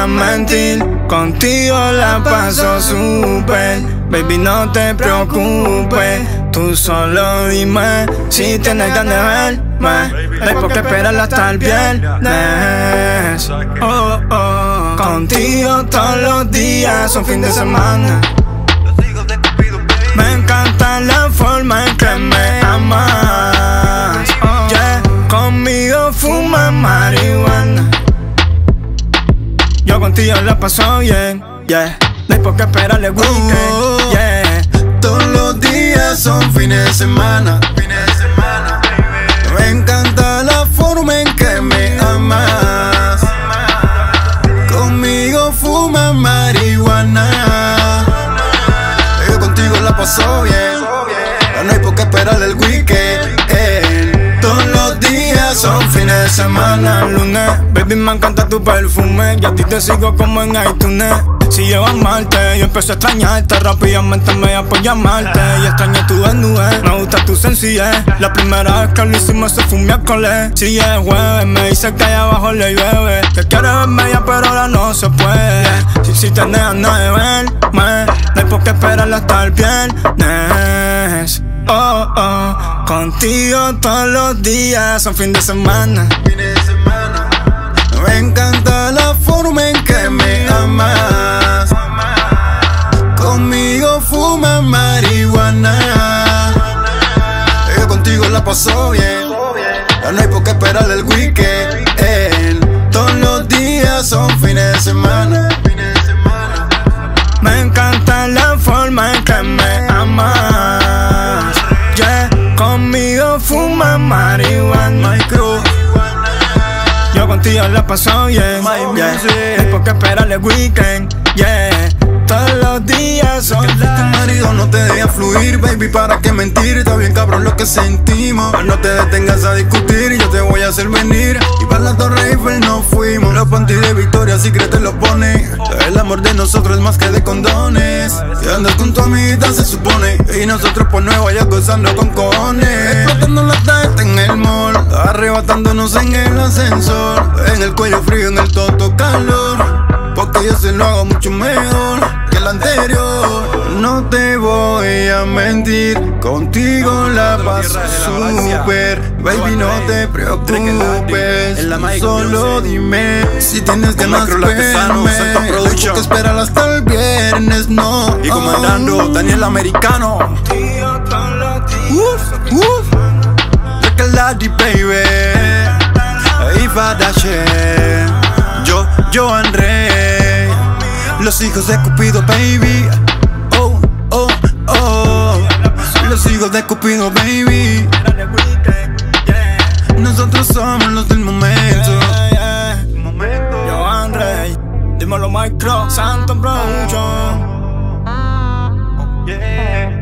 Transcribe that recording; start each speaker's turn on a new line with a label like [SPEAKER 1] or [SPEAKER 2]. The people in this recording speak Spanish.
[SPEAKER 1] a mentir. Contigo la paso super. Baby, no te preocupes. Tú solo dime si tienes ganas de verme. No hay por qué esperar hasta el viernes. Oh, oh. Contigo todos los días son fin de semana. Me encanta la forma en que Yo la paso bien. Yeah. No hay por qué esperarle weekend. Yeah.
[SPEAKER 2] Todos los días son fines de semana. Fines de semana. Me encanta la forma en que me amas. Conmigo fuma marihuana. Yo contigo la paso bien. Ya no hay por qué esperar el weekend. Todos los días son fines de semana.
[SPEAKER 1] lunes. Baby, me encanta tu perfume. Y a ti te sigo como en iTunes. Si llego a Marte, yo empiezo a extrañarte. Rápidamente me voy por llamarte. Y extraño tu desnudez. Me gusta tu sencillez. La primera vez que lo hicimos se fue un miércoles. Si es jueves, me dice que allá abajo le llueve. Que quiere verme ya, pero ahora no se puede. Si, si tienes ganas de verme, no hay por qué esperar hasta el viernes. Oh, oh, contigo todos los días son fin de semana.
[SPEAKER 2] Fines de semana. Me encanta la forma en que me amas. Conmigo fuma marihuana. Yo contigo la paso bien. Ya no hay por qué esperar el weekend. Todos los días son fines de semana.
[SPEAKER 1] Conmigo fuma marihuana.
[SPEAKER 2] Micro.
[SPEAKER 1] Yo contigo la paso bien.
[SPEAKER 2] My
[SPEAKER 1] Yeah,
[SPEAKER 2] music.
[SPEAKER 1] no hay por qué esperar el weekend. Yeah, todos los días son
[SPEAKER 2] Que tu marido no te deja fluir, baby, para qué mentir Está bien cabrón lo que sentimos No te detengas a discutir, yo te voy a hacer venir Y para la Torre Eiffel no fuimos Los panty de Victoria Secret te lo pone El amor de nosotros es más que de condones Si andas con tu amiguita se supone. Y nosotros por nuevo allá gozando con cojones. Explotando la teta en el mall Arrebatándonos en el ascensor. En el cuello frío, en el toto calor porque yo se lo hago mucho mejor que el anterior. No te voy a mentir, contigo la paso super. Baby, no te preocupes, solo dime si tienes ganas de verme. que esperar hasta el viernes, no.
[SPEAKER 3] Y comandando Daniel Americano.
[SPEAKER 2] Uf, uf. Look at Ladi, baby. Iva Dashe. Yo, yo, André. Los hijos de Cupido, baby. Oh, oh, oh. Los hijos de Cupido, baby. Nosotros somos los del momento.
[SPEAKER 1] yeah, yeah. Joan Rey, dímelo Micro, Santo Production.
[SPEAKER 2] Yeah.